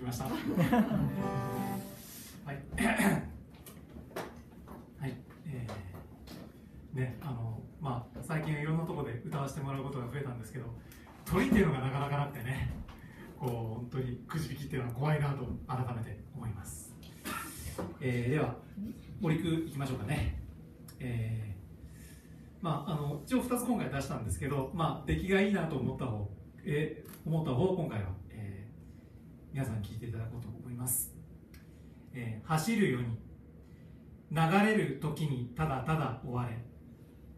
きました。はい。はい。えー、ねあのまあ最近いろんなところで歌わせてもらうことが増えたんですけど鳥っていうのがなかなかなくてねこう本当にくじ引きっていうのは怖いなと改めて思います、えー、では森くいきましょうかね。えー、まああの一応2つ今回出したんですけどまあ出来がいいなと思った方えー、思った方を今回は、えー、皆さん聞いていただこうと思います、えー、走るように流れる時にただただ追われ、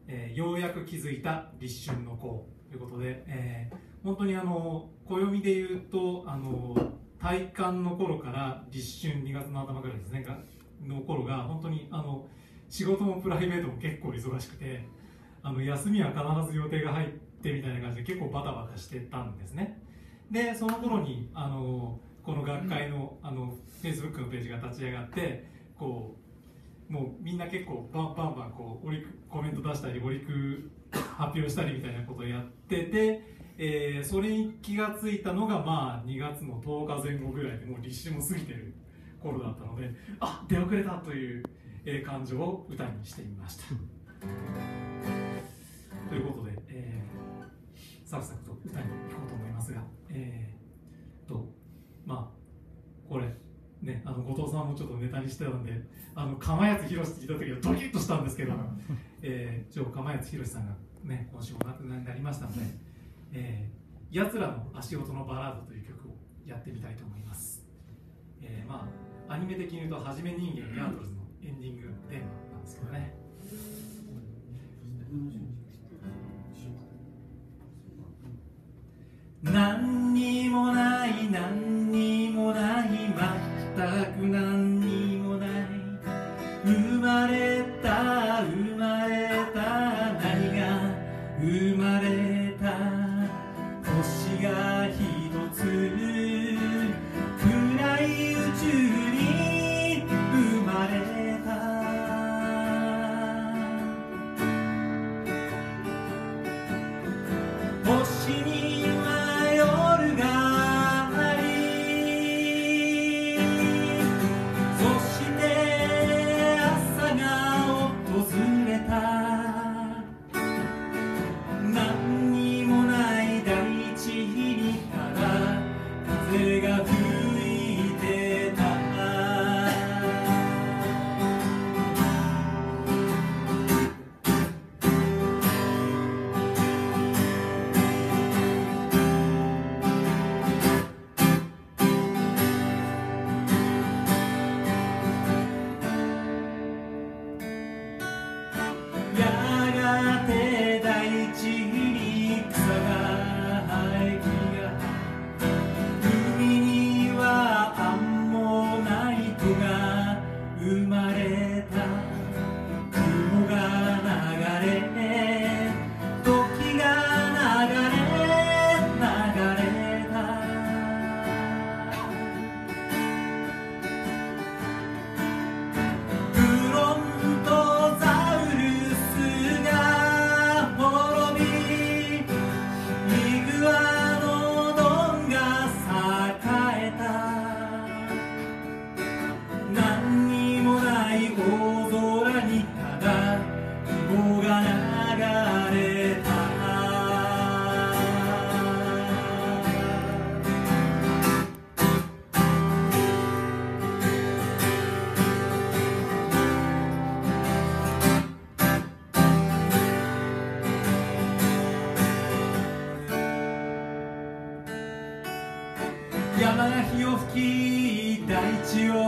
えー、ようやく気づいた立春の子ということで、えー、本当にあの暦で言うとあの体感の頃から立春2月の頭ぐらいですねがの頃が本当にあの仕事もプライベートも結構忙しくてあの休みは必ず予定が入ってみたいな感じで結構バタバタしてたんですね。でその頃にあのこの学会のあの Facebook のページが立ち上がってこうもうみんな結構バンバンバンこうコメント出したりリク発表したりみたいなことをやってて、えー、それに気が付いたのがまあ2月の10日前後ぐらいでもう立春も過ぎてる頃だったのであ出遅れたという、えー、感情を歌にしてみました。ということで、えーサクサクと歌に行こうと思いますが、えー、とまあこれねあの後藤さんもちょっとネタにしてたんであの釜谷宏って聞いた時はドキッとしたんですけど、えー、一応釜谷宏さんがね今週お亡くなりになりましたので「えー、やつらの足音のバラード」という曲をやってみたいと思います、えー、まあアニメ的に言うと「はじめ人間ヤートルズ」のエンディングテーマなんですけどね、山が日を吹き大地を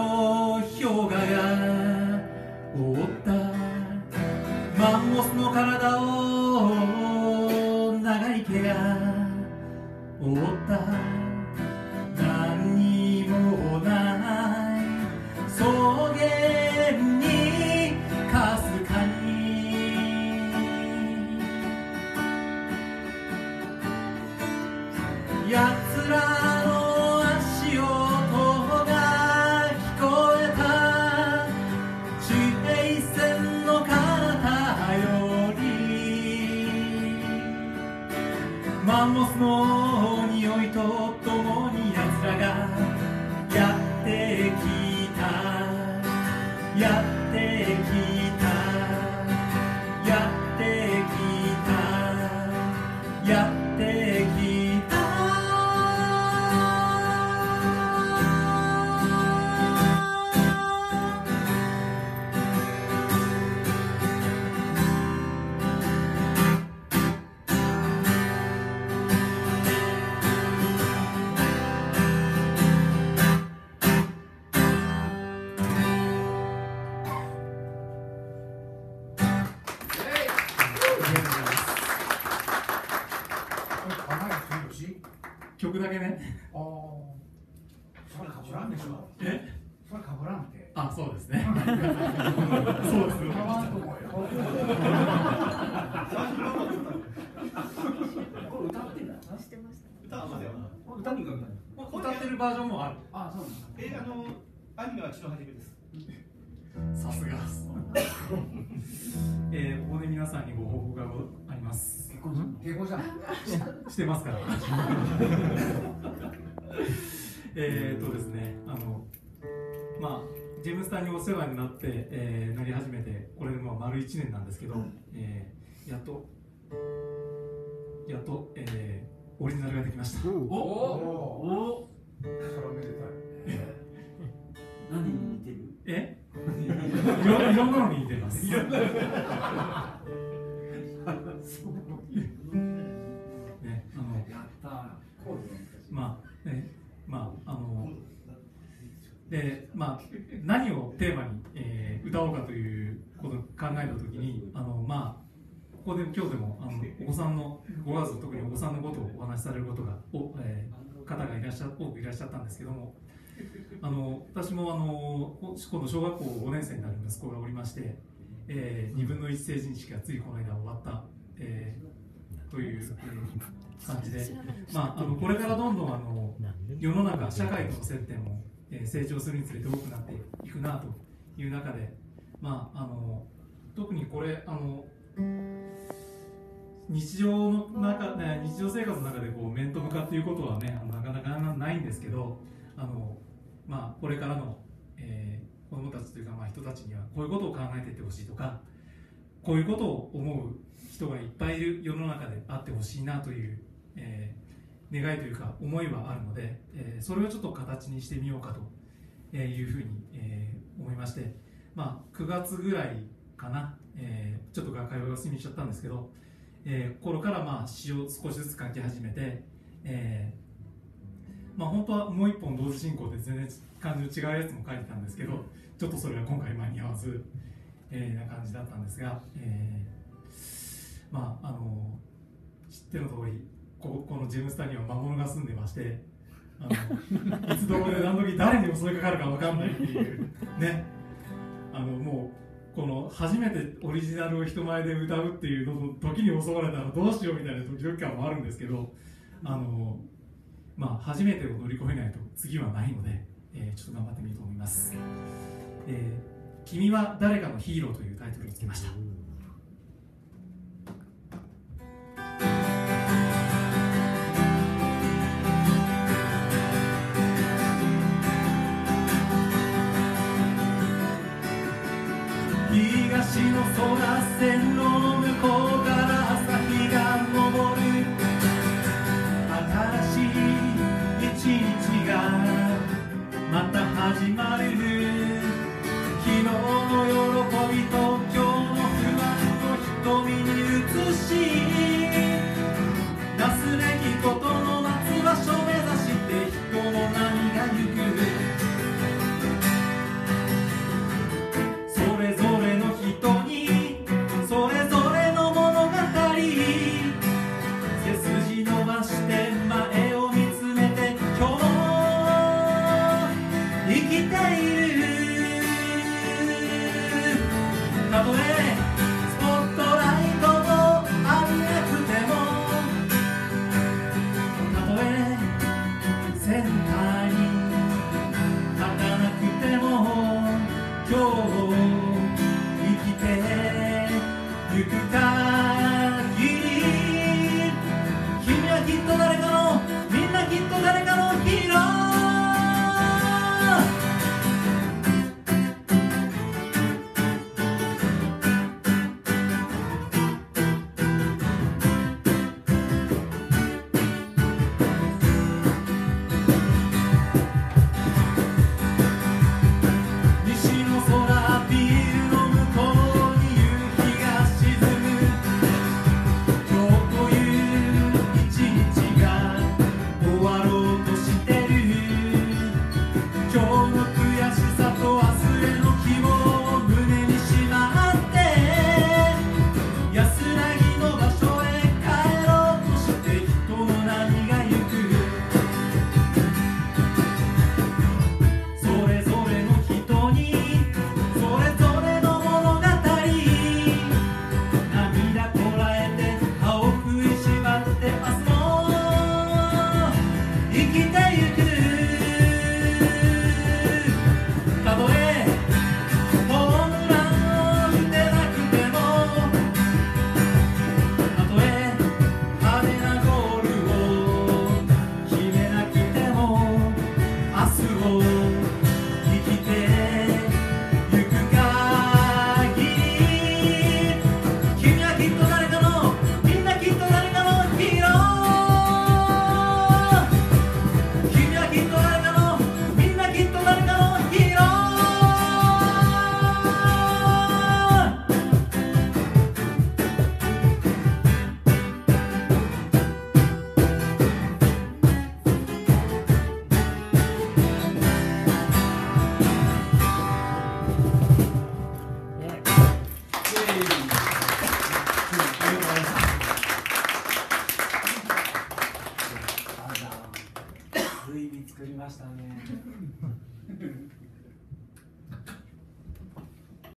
マンモスの匂いとともに奴らがやってきた。やってきた。けね。ああそれかぶらんでしょ？え？それかぶらんって。あそうですね。そうですかわんと思うよ。これ歌ってんだしてました。歌はま歌歌ってるバージョンもある。あそうなんだ。えあのアニメは血の初めですさすが。です、えー、ここで皆さんにご報告があります。結婚じゃん。結婚じゃん。してますから。えーっとですねあのまあジェームスさんにお世話になって、えーなり始めてこれでもう丸1年なんですけど、えーやっとやっと、えーオリジナルができました。おおおそれはめでたい。何に似てる？えいろんなのに似てます。ねあのやったまあねまああのでまあ何をテーマに、えー歌おうかということを考えたときにあのまあここで今日でもあのお子さんのご家族特にお子さんのことをお話しされることがお、えー方がいらっしゃ多くいらっしゃったんですけどもあの私もあのこ今度小学校5年生になる息子がおりまして、えー、2分の1成人式がついこの間終わった、えーという、えー感じで、まあ、あのこれからどんどんあの世の中社会との接点も、えー成長するにつれて多くなっていくなという中で、まあ、あの特にこれあの日常の中、ね、日常生活の中でこう面と向かっていうことはねなかなかないんですけどあの、まあ、これからの、えー子どもたちというか、まあ、人たちにはこういうことを考えていってほしいとかこういうことを思う人がいっぱいいる世の中であってほしいなという、えー願いというか思いはあるので、えーそれをちょっと形にしてみようかというふうに、えー思いまして、まあ、9月ぐらいかな、えーちょっと学会を休みしちゃったんですけど、えー頃からまあ詩を少しずつ書き始めて、えーまあ、本当はもう一本同時進行で全然感じの違うやつも書いてたんですけどちょっとそれは今回間に合わず、えーな感じだったんですが、えーまああの知っての通りここのジェームスターには魔物が住んでましてあの いつどこで何時誰に襲いかかるか分かんないっていうね。あのもうこの初めてオリジナルを人前で歌うっていうのの時に襲われたらどうしようみたいなドキドキ感もあるんですけどあのまあ初めてを乗り越えないと次はないので、えーちょっと頑張ってみようと思います、えー君は誰かのヒーロー」というタイトルをつけました。you can die.